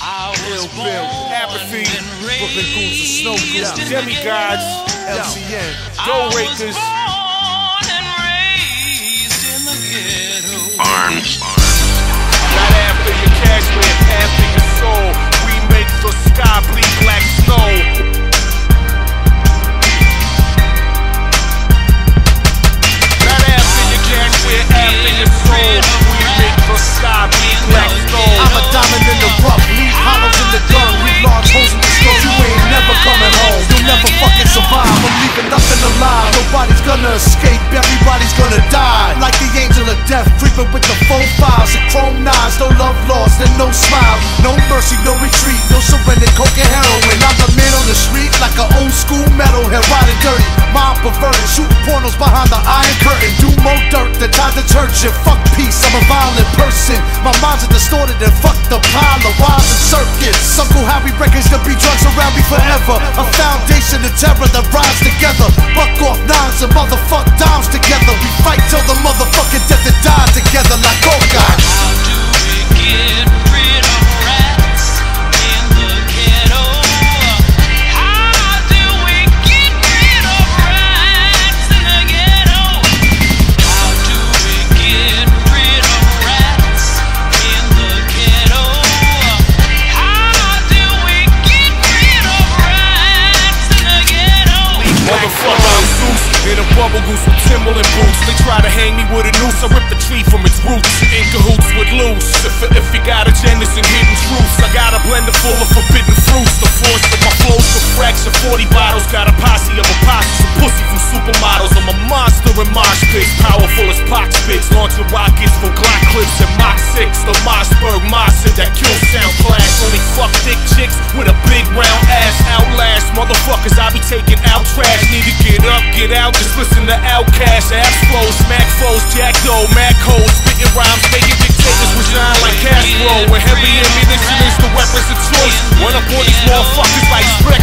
Ill Bill, Apathy, Brooklyn Goons and Snow Goons, Demigodz, LCN, Go Rakers. And no smile, no mercy, no retreat, no surrender, coke and heroin. I'm the man on the street like an old school metalhead, riding dirty. Mind perverted, shooting pornos behind the iron curtain. Do more dirt than ties the church and fuck peace. I'm a violent person. My mind's are distorted and fuck the pile of wires and circuits. Uncle Howie records to be drugs around me forever. A foundation of terror that rides together. Buck off nines and motherfuck dimes together. We fight till the motherfucking death and die in a bubble goose with Timberland boots. They try to hang me with a noose. I rip the tree from its roots. In cahoots with loose. If, if you got agendas and hidden truths, I got a blender full of forbidden fruits. The force of my flows to fraction 40 bottles. Got a posse of apostles, a pussy from supermodels. I'm a monster in mosh pits, powerful as pox spits. Launching rockets from Glock clips and Mach 6. The Mossberg monster that kill sound clash. Only fuck thick chicks with a big round ass. Outlast motherfuckers, I be taking it out, just listen to Outcash, Ass Smack foes, Jackdo, Mac Hoes, spitting rhymes, making dictators with shine like Castro. With heavy ammunition is the weapons of choice. Run up on these motherfuckers like Shrek.